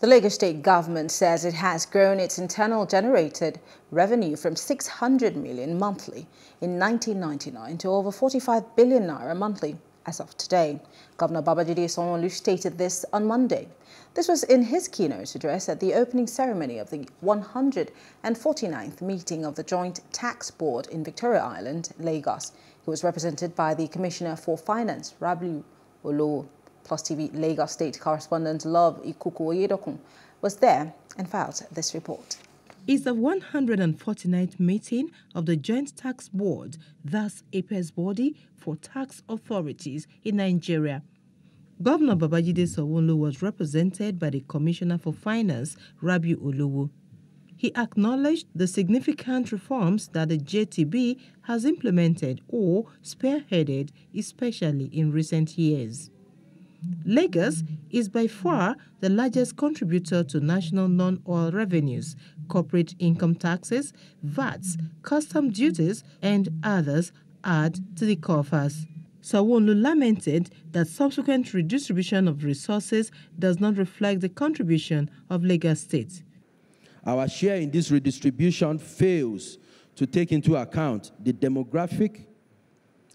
The Lagos state government says it has grown its internal generated revenue from 600 million monthly in 1999 to over 45 billion naira monthly as of today. Governor Babajide Sanwo-Olu stated this on Monday. This was in his keynote address at the opening ceremony of the 149th meeting of the Joint Tax Board in Victoria Island, Lagos. He was represented by the Commissioner for Finance, Rabiu Olowo. Plus TV Lagos State correspondent Love Ikuku Oyedokun was there and filed this report. It's the 149th meeting of the Joint Tax Board, thus APES body for tax authorities in Nigeria. Governor Babajide Sanwo-Olu was represented by the Commissioner for Finance, Rabiu Olowo. He acknowledged the significant reforms that the JTB has implemented or spearheaded, especially in recent years. Lagos is by far the largest contributor to national non-oil revenues, corporate income taxes, VATs, custom duties, and others add to the coffers. Sanwo-Olu lamented that subsequent redistribution of resources does not reflect the contribution of Lagos State. Our share in this redistribution fails to take into account the demographic,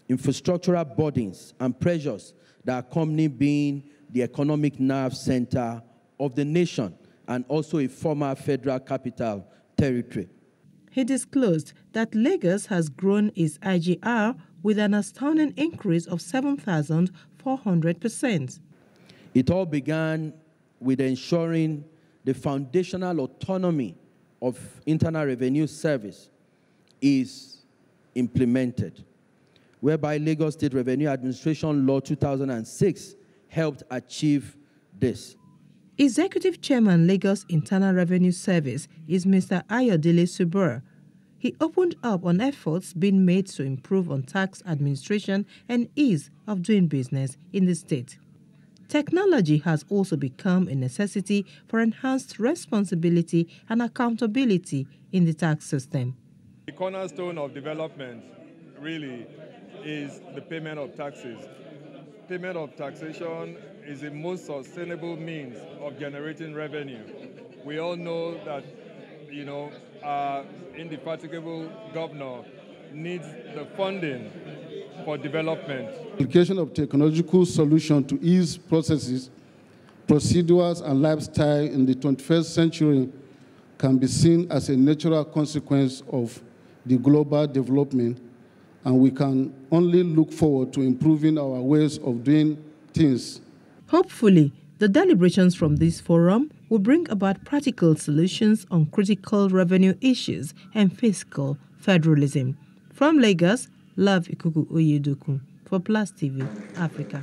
infrastructural burdens, and pressures the company being the economic nerve center of the nation and also a former federal capital territory. He disclosed that Lagos has grown its IGR with an astounding increase of 7,400%. It all began with ensuring the foundational autonomy of Internal Revenue Service is implemented whereby Lagos State Revenue Administration Law 2006 helped achieve this. Executive Chairman Lagos Internal Revenue Service is Mr. Ayodele Subair. He opened up on efforts being made to improve on tax administration and ease of doing business in the state. Technology has also become a necessity for enhanced responsibility and accountability in the tax system. The cornerstone of development really is the payment of taxes. Payment of taxation is the most sustainable means of generating revenue. We all know that, you know, our indefatigable governor needs the funding for development. Application of technological solution to ease processes, procedures, and lifestyle in the 21st century can be seen as a natural consequence of the global development and we can only look forward to improving our ways of doing things. Hopefully, the deliberations from this forum will bring about practical solutions on critical revenue issues and fiscal federalism. From Lagos, Love Ikuku Oyedokun for Plus TV Africa.